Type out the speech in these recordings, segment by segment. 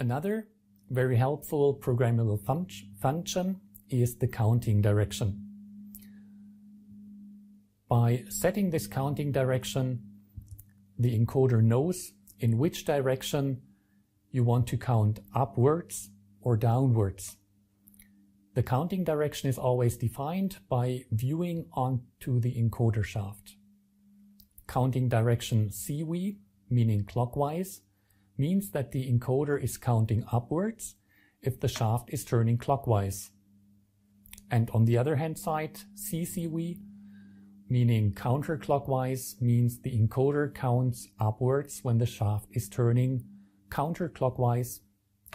Another very helpful programmable fun function is the counting direction. By setting this counting direction, the encoder knows in which direction you want to count upwards or downwards. The counting direction is always defined by viewing onto the encoder shaft. Counting direction CW, meaning clockwise, means that the encoder is counting upwards if the shaft is turning clockwise. And on the other hand side, CCW, meaning counterclockwise, means the encoder counts upwards when the shaft is turning counterclockwise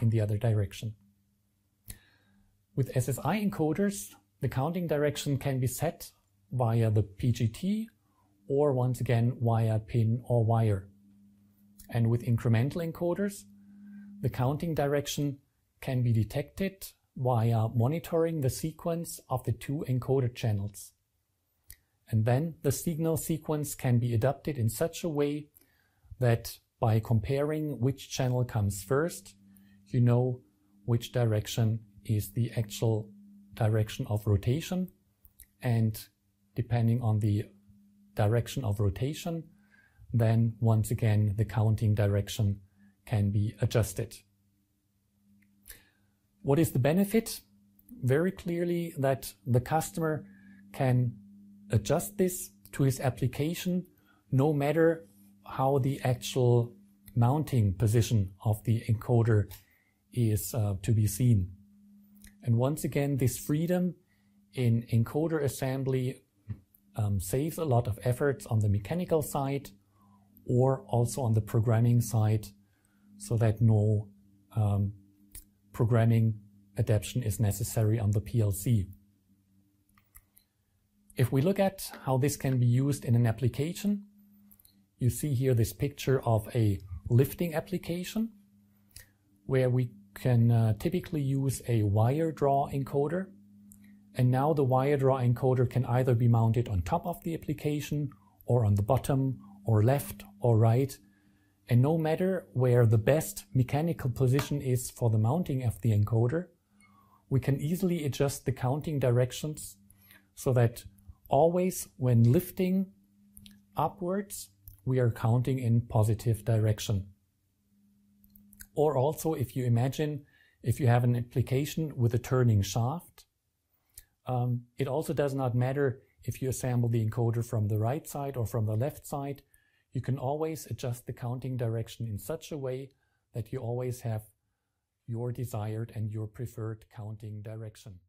in the other direction. With SSI encoders, the counting direction can be set via the PGT or once again via pin or wire. And with incremental encoders, the counting direction can be detected via monitoring the sequence of the two encoder channels. And then the signal sequence can be adapted in such a way that by comparing which channel comes first, you know which direction is the actual direction of rotation. And depending on the direction of rotation, then once again the counting direction can be adjusted. What is the benefit? Very clearly that the customer can adjust this to his application no matter how the actual mounting position of the encoder is uh, to be seen. And once again, this freedom in encoder assembly um, saves a lot of efforts on the mechanical side or also on the programming side so that no um, programming adaptation is necessary on the PLC. If we look at how this can be used in an application, you see here this picture of a lifting application where we can uh, typically use a wire draw encoder. And now the wire draw encoder can either be mounted on top of the application or on the bottom or left or right. And no matter where the best mechanical position is for the mounting of the encoder, we can easily adjust the counting directions so that always when lifting upwards, we are counting in positive direction. Or also if you imagine if you have an application with a turning shaft, um, it also does not matter if you assemble the encoder from the right side or from the left side. You can always adjust the counting direction in such a way that you always have your desired and your preferred counting direction.